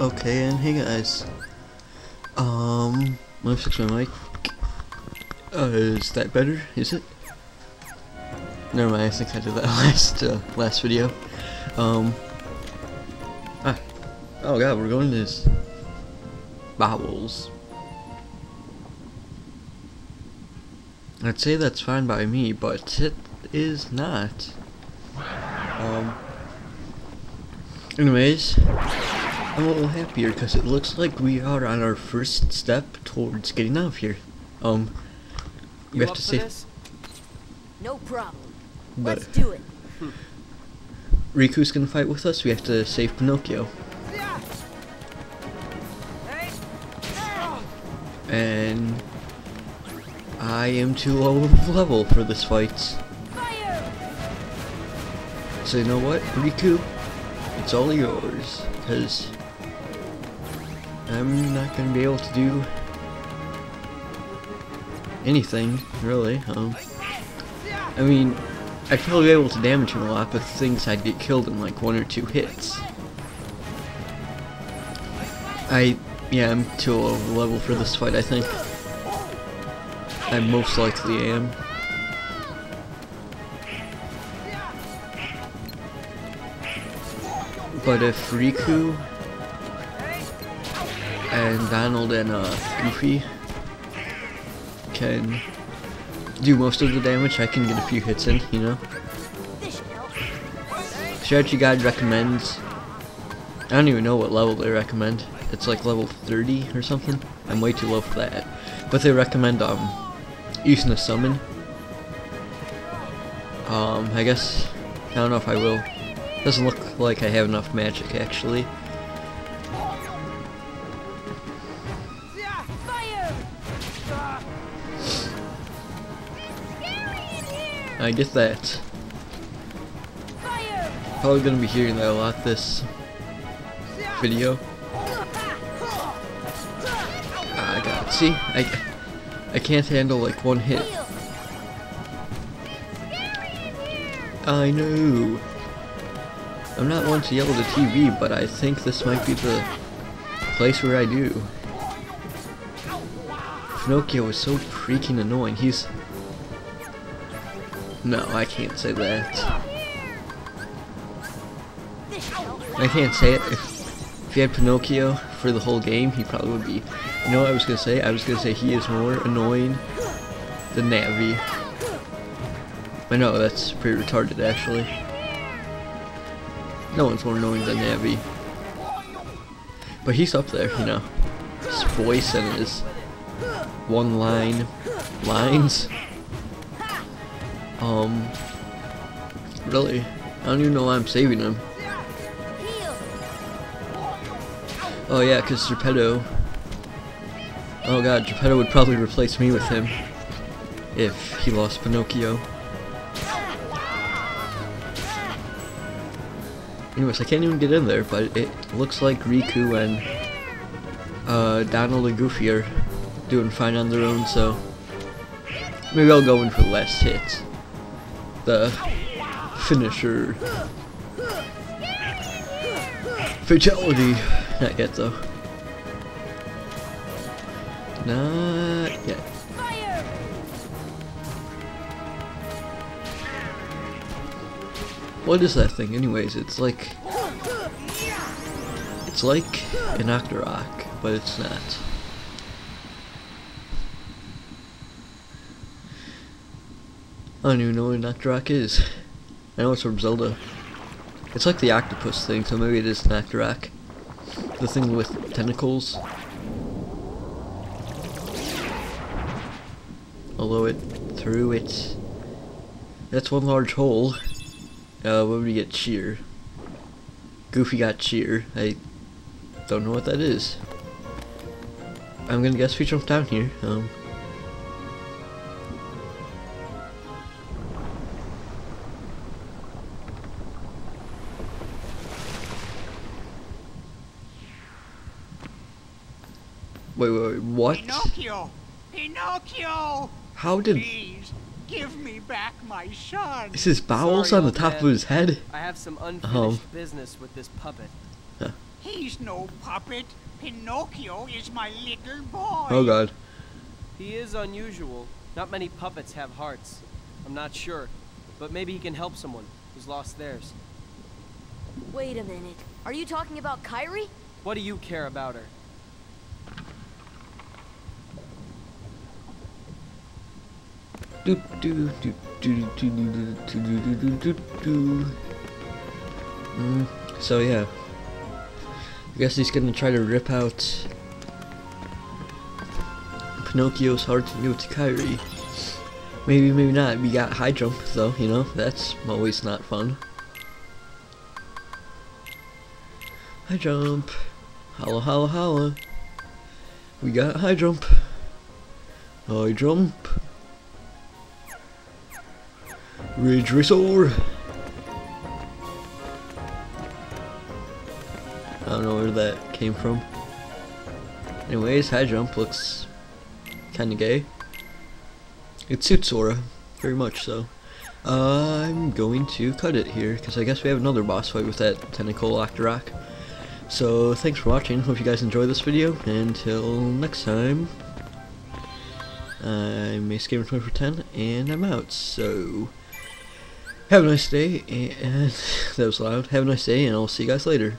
Okay, and hey guys. Um, let me fix my mic. Uh, is that better? Is it? Never mind. I think I did that last uh, last video. Um. Ah. Oh god, we're going to this. Bowels. I'd say that's fine by me, but it is not. Um. Anyways, I'm a little happier because it looks like we are on our first step towards getting out of here. Um, we You have to for save, this? No problem. but Let's do it. Riku's gonna fight with us. We have to save Pinocchio, and I am too low of level for this fight. So you know what, Riku, it's all yours, because I'm not gonna be able to do anything, really. Um, I mean, I'd probably be able to damage him a lot, but things I'd get killed in like one or two hits. I, yeah, I'm too low level for this fight, I think. I most likely am. But if Riku and Donald and uh, Goofy can do most of the damage, I can get a few hits in, you know? Strategy Guide recommends... I don't even know what level they recommend. It's like level 30 or something. I'm way too low for that. But they recommend um using a summon. Um, I guess... I don't know if I will. Doesn't look like I have enough magic, actually. I get that. Probably gonna be hearing that a lot this video. Ah, I got it. See, I, I can't handle like one hit. I know. I'm not one to yell at the TV, but I think this might be the place where I do. Pinocchio is so freaking annoying. He's. No, I can't say that. I can't say it. If, if you had Pinocchio for the whole game, he probably would be. You know what I was gonna say? I was gonna say he is more annoying than Navi. I know that's pretty retarded, actually. No one's more annoying than Navi. But he's up there, you know. His voice and his one line lines. Um, really, I don't even know why I'm saving him. Oh yeah, because Geppetto. Oh god, Geppetto would probably replace me with him if he lost Pinocchio. Anyways, I can't even get in there, but it looks like Riku and uh, Donald and Goofy are doing fine on their own, so maybe I'll go in for last hit. The finisher. Fatality. Not yet, though. Not yet. What is that thing, anyways? It's like... It's like an Octorok, but it's not. I don't even know what an Octorok is. I know it's from Zelda. It's like the octopus thing, so maybe it is an Octorok. The thing with tentacles. Although it through it. That's one large hole. Uh, would we get? Cheer. Goofy got cheer. I don't know what that is. I'm gonna guess we jump down here. Um. Wait, wait, wait, what? Pinocchio! Pinocchio! How did... Please, give me back my son! This is his bowels Sorry, on the old top of his head? I have some unfinished Um. business with this puppet. He's no puppet. Pinocchio is my little boy. Oh god. He is unusual. Not many puppets have hearts. I'm not sure, but maybe he can help someone who's lost theirs. Wait a minute. Are you talking about Kairi? What do you care about her? Do do do do do do do do do do do so yeah. I guess he's gonna try to rip out Pinocchio's heart it to Kairi. Maybe, maybe not. We got high jump though, you know, that's always not fun. High jump. Holla holla holla. We got high jump. High jump. Ridge Racer. I don't know where that came from. Anyways, high jump looks kinda gay. It suits Sora, very much so. I'm going to cut it here, because I guess we have another boss fight with that tentacle Octorok. So, thanks for watching, hope you guys enjoyed this video, until next time, I'm AceGamer2410, and I'm out, so... Have a nice day, and that was loud. Have a nice day, and I'll see you guys later.